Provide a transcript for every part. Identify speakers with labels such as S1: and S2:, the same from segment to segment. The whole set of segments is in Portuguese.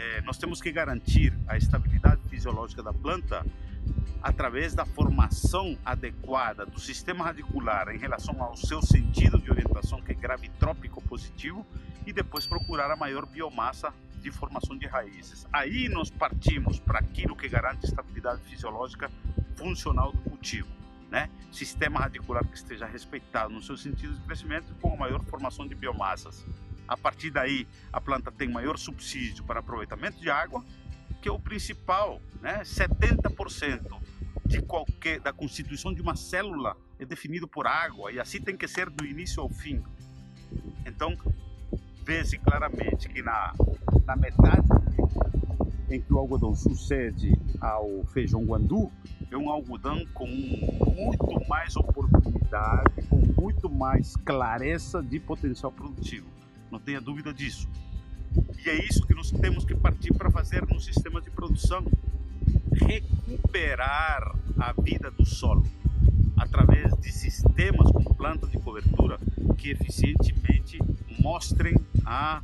S1: é, nós temos que garantir a estabilidade fisiológica da planta através da formação adequada do sistema radicular em relação ao seu sentido de orientação, que é gravitrópico positivo, e depois procurar a maior biomassa de formação de raízes. Aí nós partimos para aquilo que garante estabilidade fisiológica funcional do cultivo. Né? Sistema radicular que esteja respeitado no seu sentido de crescimento com a maior formação de biomassas. A partir daí, a planta tem maior subsídio para aproveitamento de água, que é o principal, né? 70% de qualquer da constituição de uma célula é definido por água e assim tem que ser do início ao fim. Então, vê-se claramente que na, na metade em que o algodão sucede ao feijão guandu, é um algodão com muito mais oportunidade, com muito mais clareza de potencial produtivo. Não tenha dúvida disso. E é isso que nós temos que partir para fazer no sistema de produção: recuperar a vida do solo através de sistemas com plantas de cobertura que eficientemente mostrem a,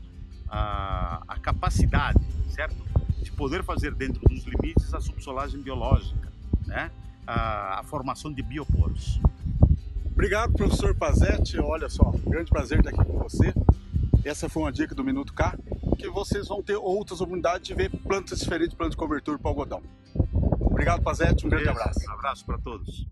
S1: a, a capacidade, certo? De poder fazer dentro dos limites a subsolagem biológica, né? a, a formação de bioporos.
S2: Obrigado, professor Pazetti. Olha só, grande prazer estar aqui com você. Essa foi uma dica do Minuto K, que vocês vão ter outras oportunidades de ver plantas diferentes de planta de cobertura para algodão. Obrigado, Pazetti. Um grande abraço.
S1: Um abraço para todos.